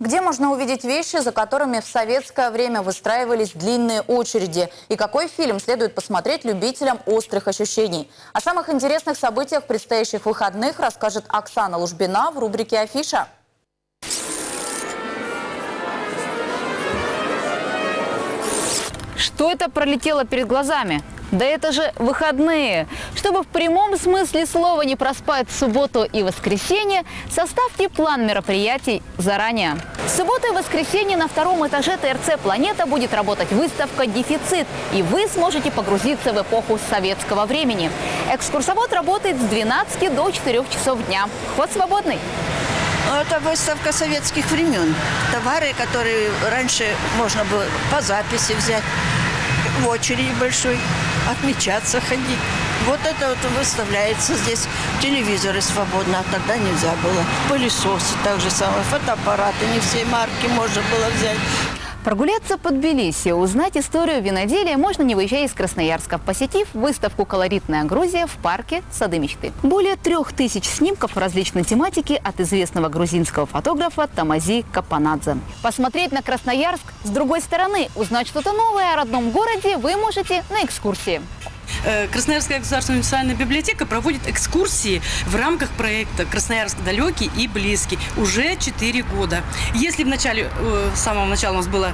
Где можно увидеть вещи, за которыми в советское время выстраивались длинные очереди? И какой фильм следует посмотреть любителям острых ощущений? О самых интересных событиях предстоящих выходных расскажет Оксана Лужбина в рубрике «Афиша». Что это пролетело перед глазами? Да это же выходные. Чтобы в прямом смысле слова не проспать субботу и воскресенье, составьте план мероприятий заранее. В субботу и воскресенье на втором этаже ТРЦ «Планета» будет работать выставка «Дефицит», и вы сможете погрузиться в эпоху советского времени. Экскурсовод работает с 12 до 4 часов дня. Вход свободный. Ну, это выставка советских времен. Товары, которые раньше можно было по записи взять в очереди большой, отмечаться, ходить. Вот это вот выставляется здесь. Телевизоры свободно, а тогда нельзя было. Пылесосы так же самое, фотоаппараты, не все марки можно было взять. Прогуляться по Тбилиси, узнать историю виноделия можно не выезжая из Красноярска, посетив выставку «Колоритная Грузия» в парке «Сады мечты». Более трех тысяч снимков различной тематики от известного грузинского фотографа Тамази Капанадзе. Посмотреть на Красноярск с другой стороны, узнать что-то новое о родном городе вы можете на экскурсии. Э, Красноярская государственная универсальная библиотека проводит экскурсии в рамках проекта «Красноярск далекий и близкий» уже 4 года. Если в начале, э, с самого начала у нас было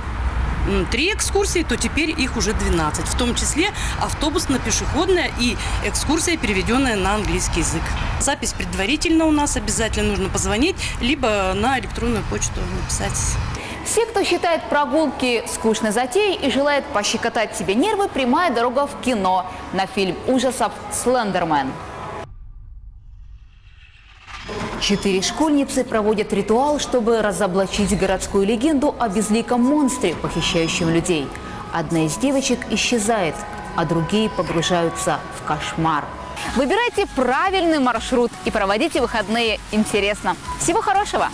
три экскурсии, то теперь их уже 12. В том числе автобусно-пешеходная и экскурсия, переведенная на английский язык. Запись предварительно у нас обязательно нужно позвонить, либо на электронную почту написать. Все, кто считает прогулки скучной затеей и желает пощекотать себе нервы, прямая дорога в кино на фильм ужасов «Слендермен». Четыре школьницы проводят ритуал, чтобы разоблачить городскую легенду о безликом монстре, похищающем людей. Одна из девочек исчезает, а другие погружаются в кошмар. Выбирайте правильный маршрут и проводите выходные интересно. Всего хорошего!